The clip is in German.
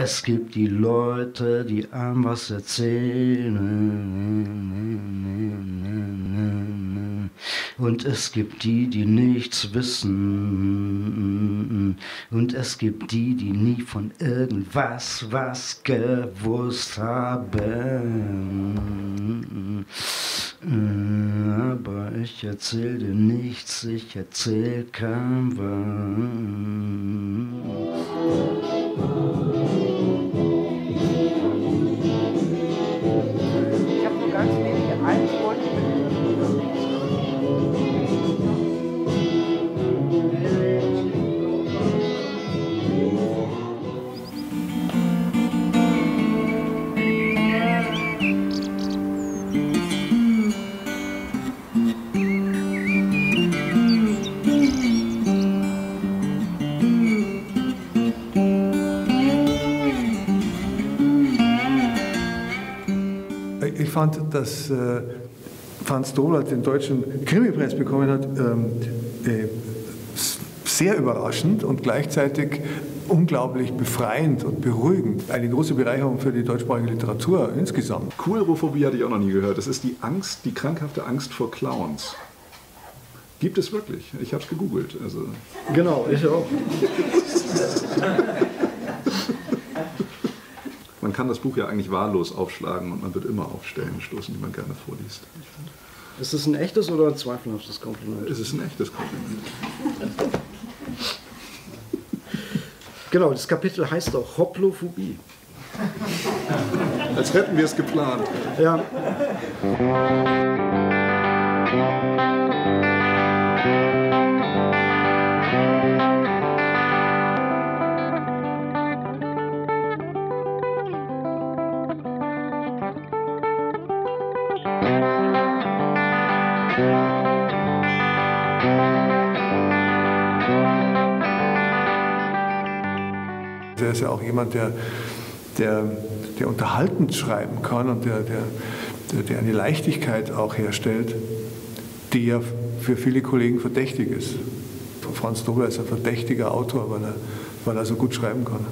Es gibt die Leute, die einem was erzählen. Und es gibt die, die nichts wissen. Und es gibt die, die nie von irgendwas was gewusst haben. Aber ich erzähl dir nichts, ich erzähl kein was. Fand, dass äh, Franz Dohler den deutschen Krimipreis bekommen hat, ähm, äh, sehr überraschend und gleichzeitig unglaublich befreiend und beruhigend. Eine große Bereicherung für die deutschsprachige Literatur insgesamt. Coolrophobie hatte ich auch noch nie gehört. Das ist die Angst, die krankhafte Angst vor Clowns. Gibt es wirklich? Ich habe es gegoogelt. Also. Genau, ich auch. Kann das Buch ja eigentlich wahllos aufschlagen und man wird immer auf Stellen stoßen, die man gerne vorliest. Ist es ein echtes oder ein zweifelhaftes Kompliment? Es ist ein echtes Kompliment. Genau, das Kapitel heißt auch Hoplophobie. Als hätten wir es geplant. Ja. Er ist ja auch jemand, der, der, der unterhaltend schreiben kann und der, der, der eine Leichtigkeit auch herstellt, die ja für viele Kollegen verdächtig ist. Franz Dobler ist ein verdächtiger Autor, weil er, weil er so gut schreiben kann.